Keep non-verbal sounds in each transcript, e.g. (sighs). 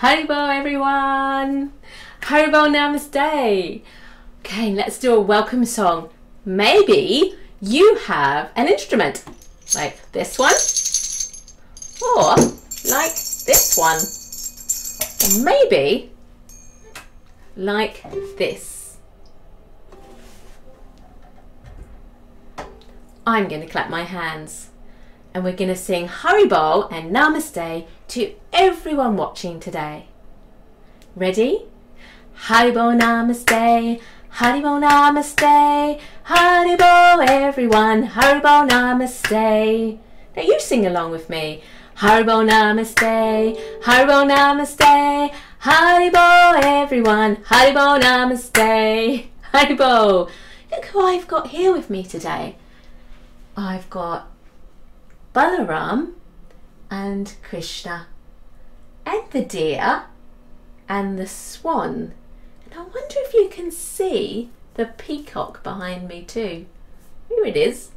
Hari Bol everyone! Hari Bol Namaste! Okay, let's do a welcome song. Maybe you have an instrument like this one or like this one. Or maybe like this. I'm going to clap my hands and we're going to sing Hari Bol and Namaste to everyone watching today. Ready? Hari Bol Namaste, Hari Bol Namaste, Hari Bol everyone, Hari Bol Namaste. Now you sing along with me. Hari Bol Namaste, Hari Bol Namaste, Hari Bol everyone, Hari Bol Namaste, Hari Bol. Look who I've got here with me today. I've got Balaram and Krishna and the deer and the swan. And I wonder if you can see the peacock behind me too. Here it is.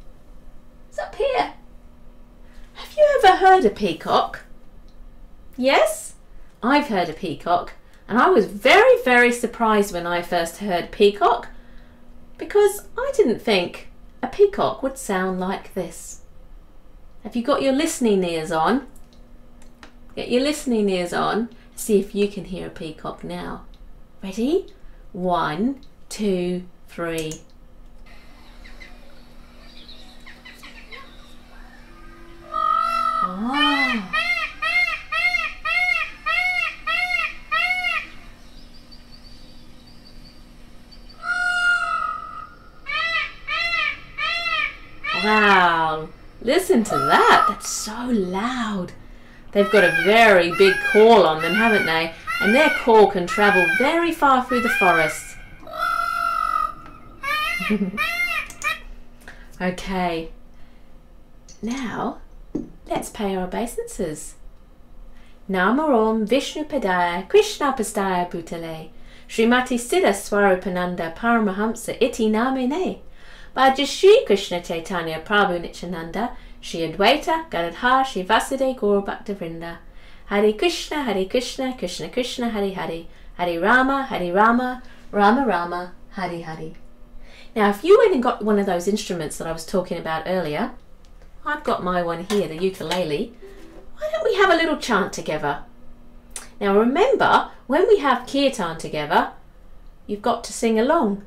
It's up here. Have you ever heard a peacock? Yes? I've heard a peacock and I was very, very surprised when I first heard peacock because I didn't think a peacock would sound like this. Have you got your listening ears on? Get your listening ears on. See if you can hear a peacock now. Ready? One, two, three. Oh. Wow. Listen to that. That's so loud. They've got a very big call on them, haven't they? And their call can travel very far through the forest. (laughs) okay. Now, let's pay our obeisances. Namarom Vishnu Padaya Krishna Pastaya Bhutale Srimati Siddha Swarupananda Paramahamsa Iti Namine Bhaja Krishna Chaitanya Prabhu Nityananda Shri Advaita Gadadhar Shri Vasudeva Gaur Bhaktavrinda Hare Krishna Hare Krishna Krishna Krishna Hare Hare Hare Rama Hare Rama Rama Rama Hare Hare Now if you went and got one of those instruments that I was talking about earlier I've got my one here, the ukulele why don't we have a little chant together? Now remember, when we have kirtan together, you've got to sing along.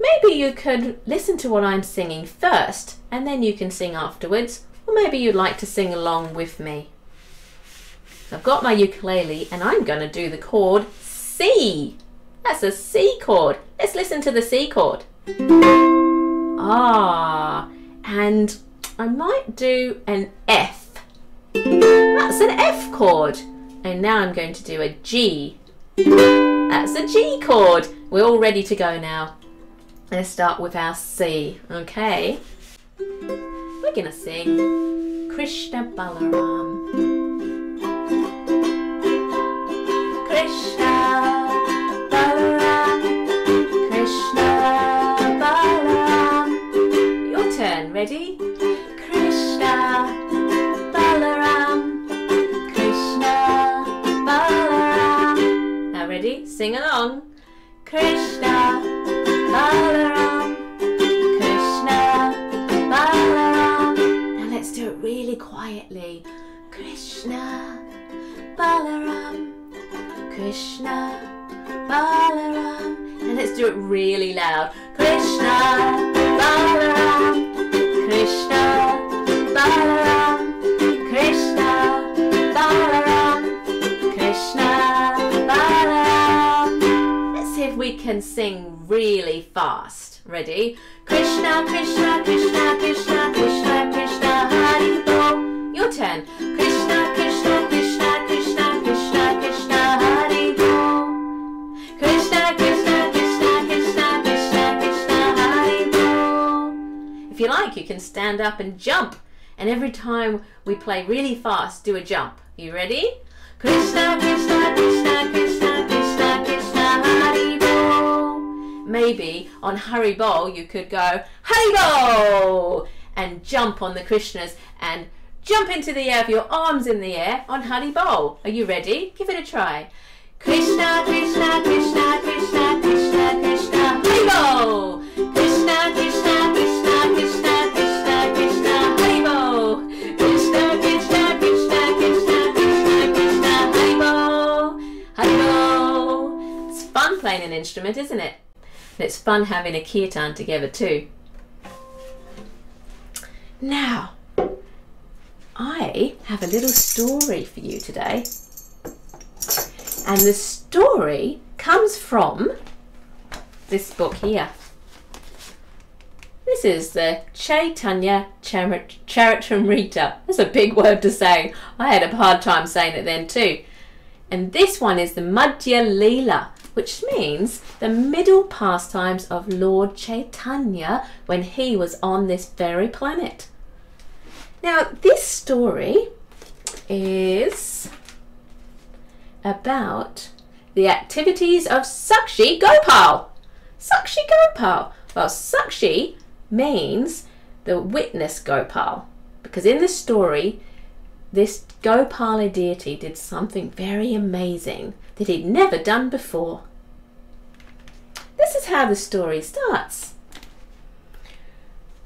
Maybe you could listen to what I'm singing first and then you can sing afterwards, or maybe you'd like to sing along with me. I've got my ukulele and I'm going to do the chord C. That's a C chord. Let's listen to the C chord. Ah, and I might do an F. That's an F chord. And now I'm going to do a G. That's a G chord. We're all ready to go now. Let's start with our C, okay? We're gonna sing Krishna Balaram. Krishna Balaram, Krishna Balaram. Your turn, ready? Krishna Balaram, Krishna Balaram. Now ready? Sing along. Krishna Balaram. And let's do it really loud. Krishna Balaram, Krishna Balaram, Krishna Balaram, Krishna Balaram. Let's see if we can sing really fast. Ready? Krishna, Krishna, Krishna, Krishna, Krishna, can stand up and jump. And every time we play really fast, do a jump. You ready? Krishna, Krishna, Krishna, Krishna, Krishna, Krishna, Hari Bol. Maybe on Hari Bol you could go Hari Bol and jump on the Krishnas and jump into the air with your arms in the air on Hari Bol. Are you ready? Give it a try. Krishna, Krishna, Krishna, Krishna, an instrument, isn't it? And it's fun having a kirtan together too. Now, I have a little story for you today. And the story comes from this book here. This is the Chaitanya Charit- Charitamrita. That's a big word to say. I had a hard time saying it then too. And this one is the Madhya Leela, which means the middle pastimes of Lord Chaitanya when he was on this very planet. Now, this story is about the activities of Sakshi Gopal. Sakshi Gopal. Well, Sakshi means the witness Gopal because in the story, this Gopala deity did something very amazing that he'd never done before. This is how the story starts.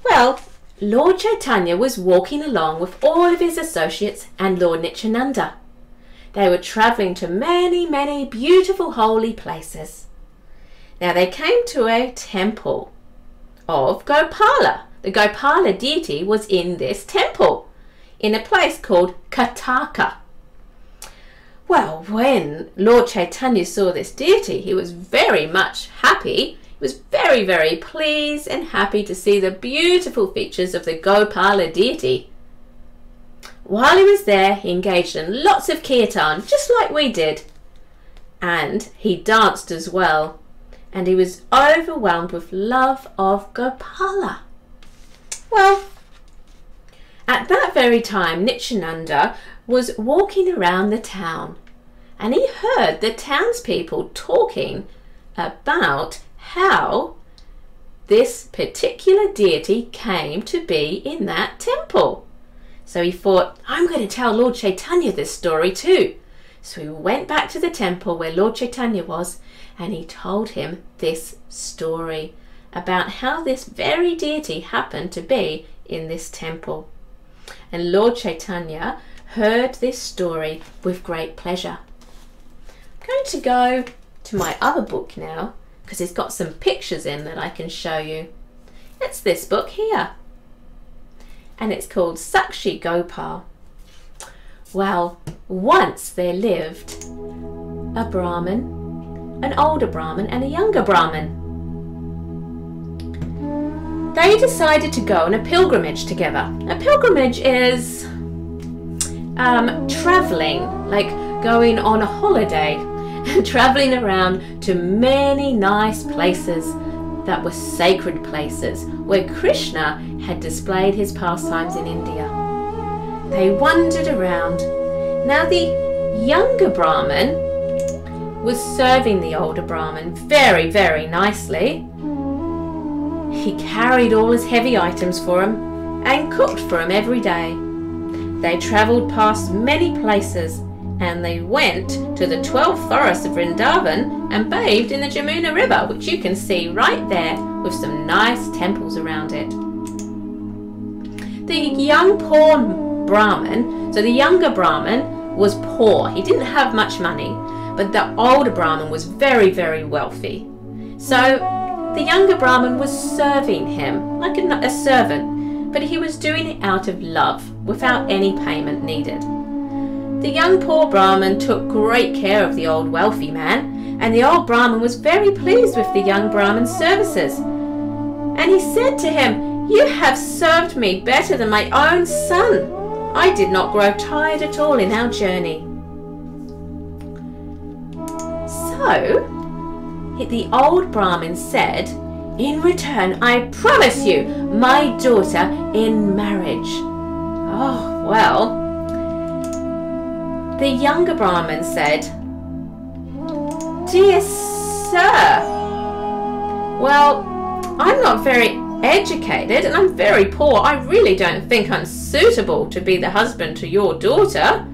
Well, Lord Chaitanya was walking along with all of his associates and Lord Nityananda. They were travelling to many, many beautiful holy places. Now they came to a temple of Gopala. The Gopala deity was in this temple, in a place called Kataka. Well, when Lord Chaitanya saw this deity, he was very much happy. He was very, very pleased and happy to see the beautiful features of the Gopala deity. While he was there, he engaged in lots of kirtan, just like we did. And he danced as well. And he was overwhelmed with love of Gopala. Well, at that very time, Nityananda was walking around the town and he heard the townspeople talking about how this particular deity came to be in that temple. So he thought, I'm going to tell Lord Chaitanya this story too. So he went back to the temple where Lord Chaitanya was and he told him this story about how this very deity happened to be in this temple. And Lord Chaitanya heard this story with great pleasure. Going to go to my other book now because it's got some pictures in that I can show you. It's this book here and it's called Sakshi Gopal. Well, once there lived a Brahmin, an older Brahmin, and a younger Brahmin. They decided to go on a pilgrimage together. A pilgrimage is um, traveling, like going on a holiday, (laughs) traveling around to many nice places that were sacred places where Krishna had displayed his pastimes in India. They wandered around. Now, the younger Brahmin was serving the older Brahmin very, very nicely. He carried all his heavy items for him and cooked for him every day. They travelled past many places and they went to the 12 forests of Vrindavan and bathed in the Jamuna River, which you can see right there with some nice temples around it. The young poor Brahmin, so the younger Brahmin was poor. He didn't have much money, but the older Brahmin was very, very wealthy. So the younger Brahmin was serving him like a, a servant, but he was doing it out of love without any payment needed. The young poor Brahman took great care of the old wealthy man, and the old Brahman was very pleased with the young Brahman's services. And he said to him, You have served me better than my own son. I did not grow tired at all in our journey. So, the old Brahmin said, In return, I promise you my daughter in marriage. Oh, well, the younger Brahmin said, Dear sir, well, I'm not very educated and I'm very poor. I really don't think I'm suitable to be the husband to your daughter.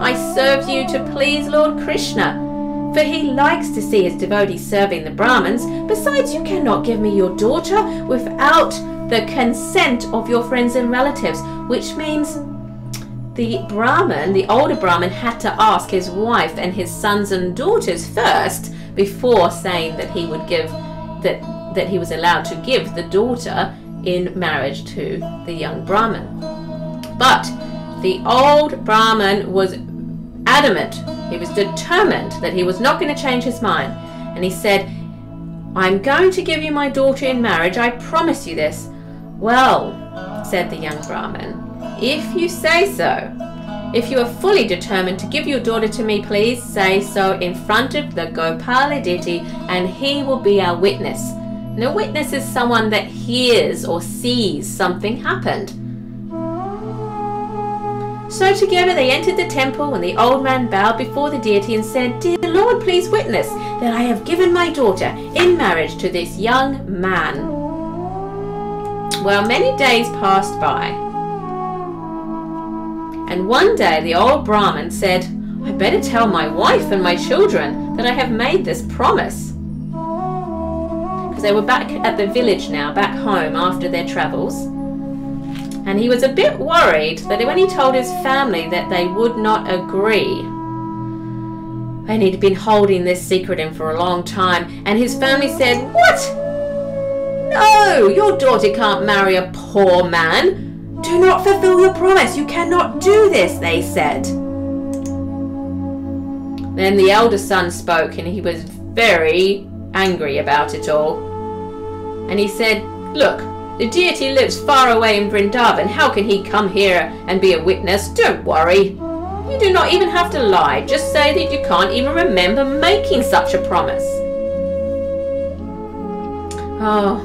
I serve you to please Lord Krishna, for he likes to see his devotees serving the Brahmins. Besides, you cannot give me your daughter without the consent of your friends and relatives, which means the Brahmin, the older Brahmin, had to ask his wife and his sons and daughters first before saying that he would give that that he was allowed to give the daughter in marriage to the young Brahmin. But the old Brahmin was adamant. He was determined that he was not going to change his mind. And he said, I'm going to give you my daughter in marriage. I promise you this. Well, said the young Brahmin, if you say so. If you are fully determined to give your daughter to me, please say so in front of the Gopala deity, and he will be our witness. And a witness is someone that hears or sees something happened. So together they entered the temple, and the old man bowed before the deity and said, Dear Lord, please witness that I have given my daughter in marriage to this young man. Well, many days passed by, and one day the old Brahmin said, I better tell my wife and my children that I have made this promise. Because they were back at the village now, back home after their travels. And he was a bit worried that when he told his family that they would not agree, and he'd been holding this secret in for a long time, and his family said, What? No, your daughter can't marry a poor man. Do not fulfill your promise. You cannot do this, they said. Then the elder son spoke, and he was very angry about it all and he said, Look, the deity lives far away in Vrindavan. How can he come here and be a witness? Don't worry. You do not even have to lie. Just say that you can't even remember making such a promise. Oh,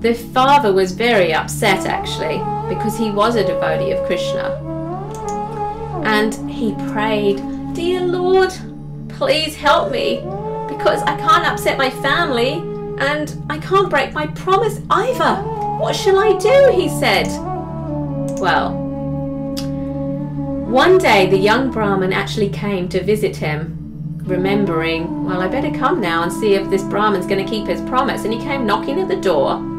the father was very upset actually because he was a devotee of Krishna. And he prayed, Dear Lord, please help me because I can't upset my family and I can't break my promise either. What shall I do? he said. Well, one day the young Brahmin actually came to visit him, remembering, well, I better come now and see if this Brahmin's going to keep his promise. And he came knocking at the door.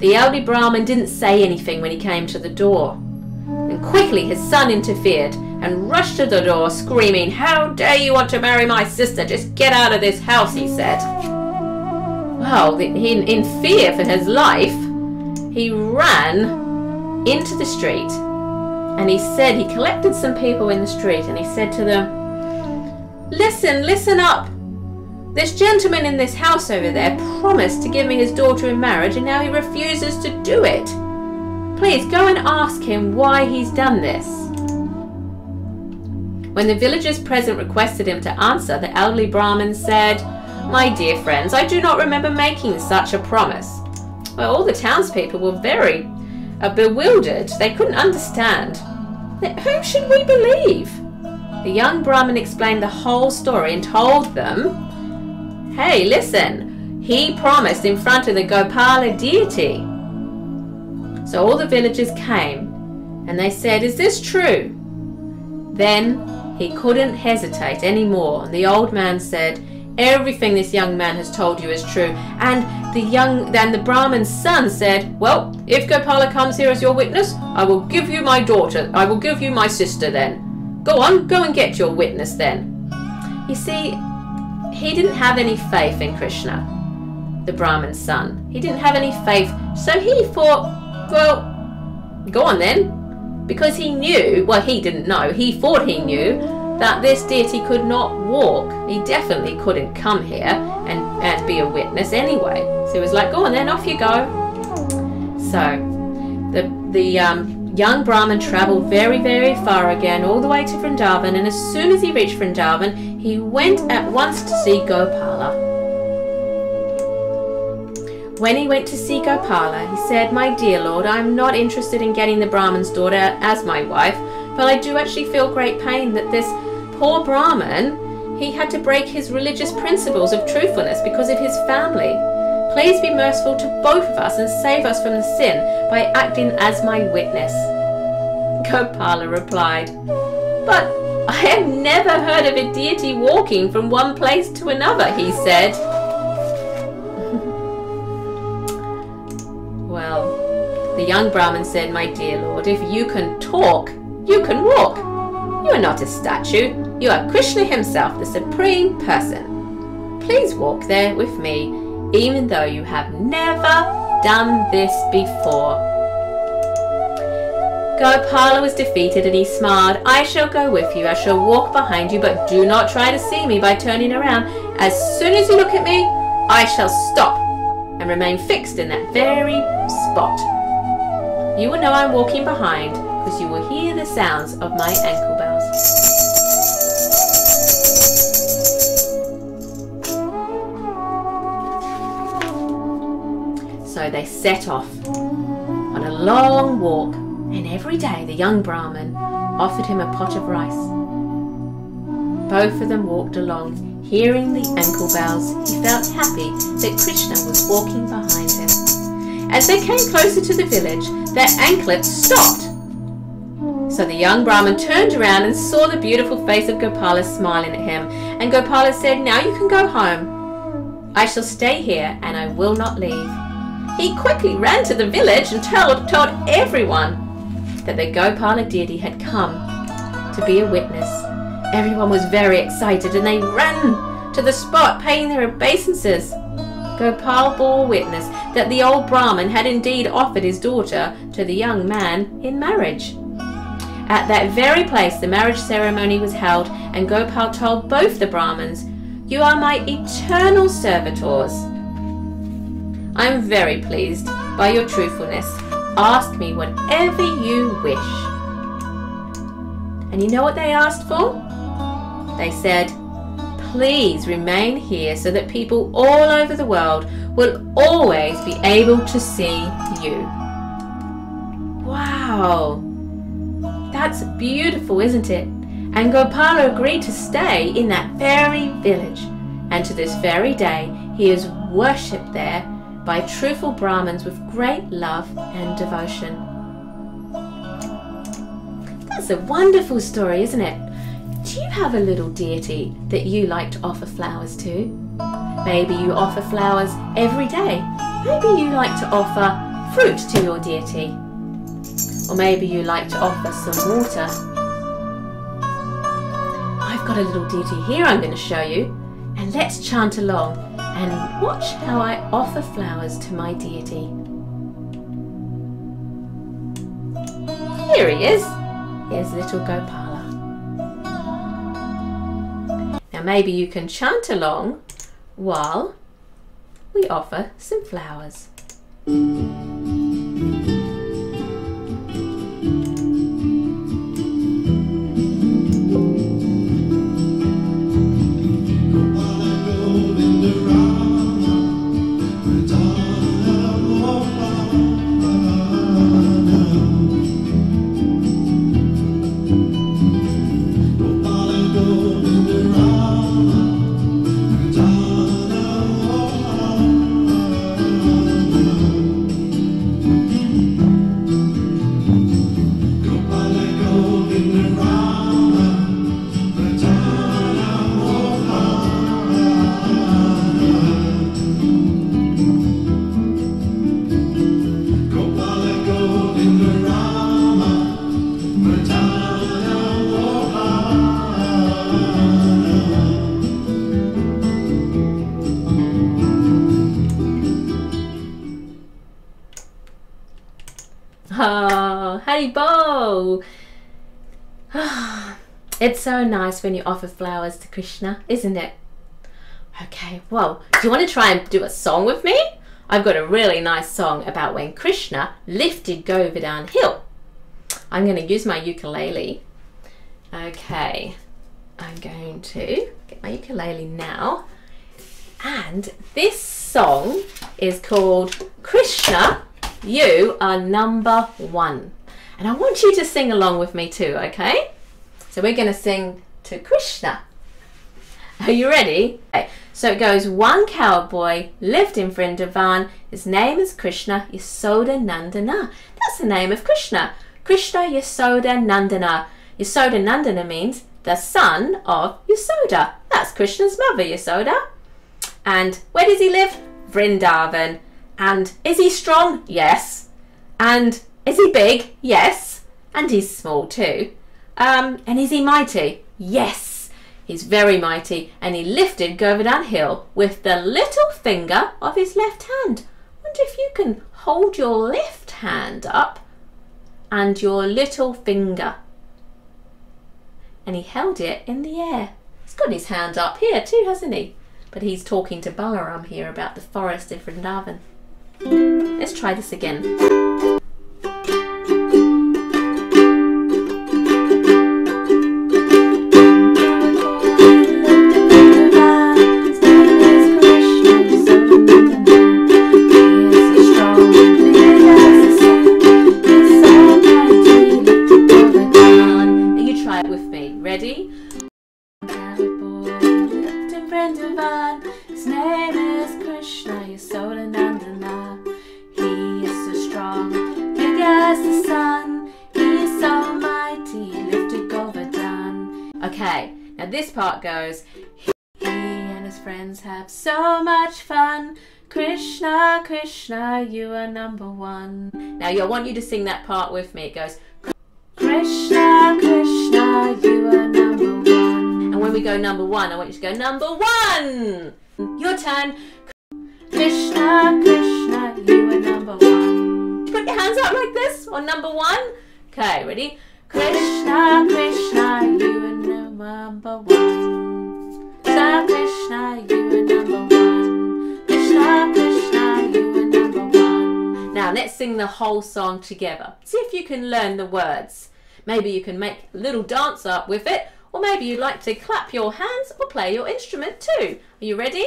The elderly Brahmin didn't say anything when he came to the door. And quickly his son interfered and rushed to the door, screaming, How dare you want to marry my sister? Just get out of this house, he said. Well, in, in fear for his life, he ran into the street and he said, he collected some people in the street and he said to them, Listen, listen up. This gentleman in this house over there promised to give me his daughter in marriage and now he refuses to do it. Please go and ask him why he's done this. When the villagers present requested him to answer, the elderly Brahmin said, My dear friends, I do not remember making such a promise. Well, all the townspeople were very uh, bewildered. They couldn't understand. Whom should we believe? The young Brahmin explained the whole story and told them, Hey, listen, he promised in front of the Gopala deity. So all the villagers came and they said, Is this true? Then he couldn't hesitate any more, and the old man said, Everything this young man has told you is true. And the young then the Brahmin's son said, Well, if Gopala comes here as your witness, I will give you my daughter. I will give you my sister then. Go on, go and get your witness then. You see, he didn't have any faith in Krishna, the Brahmin's son. He didn't have any faith, so he thought, well, go on then, because he knew, well, he didn't know, he thought he knew that this deity could not walk. He definitely couldn't come here and, and be a witness anyway. So he was like, go on then, off you go. So the, the um, young Brahmin travelled very, very far again, all the way to Vrindavan, and as soon as he reached Vrindavan, he went at once to see Gopala. When he went to see Gopala, he said, My dear Lord, I am not interested in getting the Brahmin's daughter as my wife, but I do actually feel great pain that this poor Brahmin, he had to break his religious principles of truthfulness because of his family. Please be merciful to both of us and save us from the sin by acting as my witness. (laughs) Gopala replied, But I have never heard of a deity walking from one place to another, he said. (laughs) well, the young Brahmin said, My dear Lord, if you can talk, you can walk. You are not a statue, you are Krishna himself, the Supreme Person. Please walk there with me even though you have never done this before. Gopala was defeated and he smiled. I shall go with you. I shall walk behind you, but do not try to see me by turning around. As soon as you look at me, I shall stop and remain fixed in that very spot. You will know I'm walking behind because you will hear the sounds of my ankle bells. So they set off on a long walk, and every day the young Brahmin offered him a pot of rice. Both of them walked along, hearing the ankle bells. He felt happy that Krishna was walking behind him. As they came closer to the village, their anklets stopped. So the young Brahmin turned around and saw the beautiful face of Gopala smiling at him. And Gopala said, Now you can go home. I shall stay here and I will not leave. He quickly ran to the village and told, told everyone that the Gopala deity had come to be a witness. Everyone was very excited and they ran to the spot paying their obeisances. Gopal bore witness that the old Brahmin had indeed offered his daughter to the young man in marriage. At that very place the marriage ceremony was held and Gopal told both the Brahmins, You are my eternal servitors. I am very pleased by your truthfulness. Ask me whatever you wish. And you know what they asked for? They said, Please remain here so that people all over the world will always be able to see you. Wow! That's beautiful, isn't it? And Gopala agreed to stay in that very village. And to this very day, he is worshipped there by truthful Brahmins with great love and devotion. That's a wonderful story, isn't it? Do you have a little deity that you like to offer flowers to? Maybe you offer flowers every day. Maybe you like to offer fruit to your deity. Or maybe you like to offer some water. I've got a little deity here I'm going to show you. And let's chant along and watch how I offer flowers to my deity. Here he is. Here's little Gopala. Now maybe you can chant along while we offer some flowers. (sighs) It's so nice when you offer flowers to Krishna, isn't it? Okay, well, do you want to try and do a song with me? I've got a really nice song about when Krishna lifted Govardhan Hill. I'm going to use my ukulele. Okay, I'm going to get my ukulele now. And this song is called Krishna you are number one. And I want you to sing along with me too, okay? So we're going to sing to Krishna. Are you ready? Okay. So it goes, one cowboy lived in Vrindavan. His name is Krishna Yasoda Nandana. That's the name of Krishna. Krishna Yasoda Nandana. Yasoda Nandana means the son of Yasoda. That's Krishna's mother, Yasoda. And where does he live? Vrindavan. And is he strong? Yes. And is he big? Yes. And he's small too. Um, and is he mighty? Yes. He's very mighty, and he lifted Govardhan Hill with the little finger of his left hand. Wonder if you can hold your left hand up and your little finger. And he held it in the air. He's got his hand up here too, hasn't he? But he's talking to Balaram here about the forest of Vrindavan. Let's try this again. Krishna, Krishna, you are number one. Now I want you to sing that part with me. It goes, Krishna, Krishna, you are number one. And when we go number one, I want you to go number one. Your turn. Krishna, Krishna, you are number one. Put your hands up like this on number one. Okay, ready? Krishna, Krishna, you are number one. Krishna, you Now let's sing the whole song together. See if you can learn the words. Maybe you can make a little dance up with it, or maybe you'd like to clap your hands or play your instrument too. Are you ready?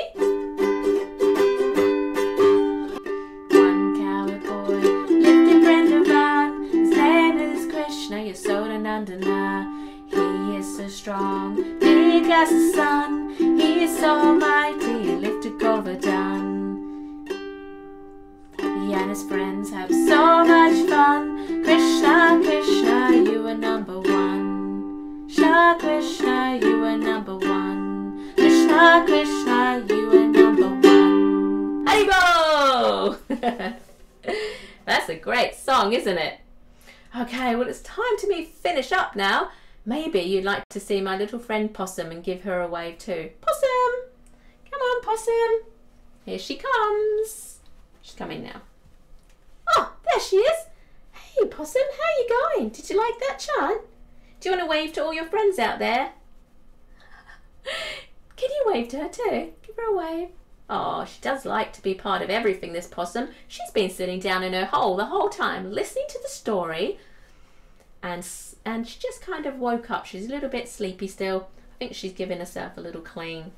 He is so strong, big as the sun. He is so mighty, have so much fun. Krishna, Krishna, you are number one. Krishna, Krishna, you are number one. Krishna, Krishna, you are number one. Hari Bol! (laughs) That's a great song, isn't it? Okay, well, it's time to me finish up now. Maybe you'd like to see my little friend Possum and give her a wave too. Possum! Come on, Possum. Here she comes. She's coming now. She is. Hey, Possum, how are you going? Did you like that chant? Do you want to wave to all your friends out there? (laughs) Can you wave to her too? Give her a wave. Oh, she does like to be part of everything, this possum. She's been sitting down in her hole the whole time, listening to the story. And, and she just kind of woke up. She's a little bit sleepy still. I think she's giving herself a little clean.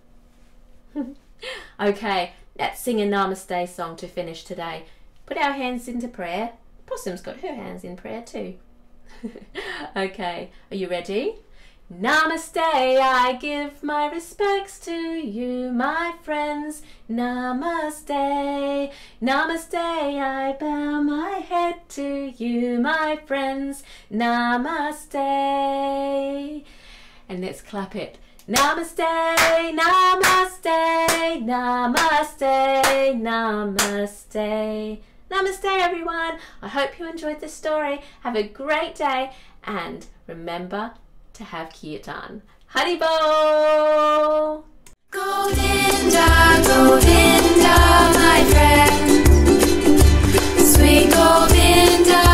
(laughs) okay, let's sing a Namaste song to finish today. Put our hands into prayer. Possum's got her hands in prayer too. (laughs) okay, are you ready? Namaste, I give my respects to you, my friends. Namaste, Namaste, I bow my head to you, my friends. Namaste. And let's clap it. Namaste, Namaste, Namaste, Namaste. Namaste, everyone. I hope you enjoyed this story. Have a great day and remember to have kirtan. Hari Bol! Govinda, Govinda, my friend. Sweet Govinda.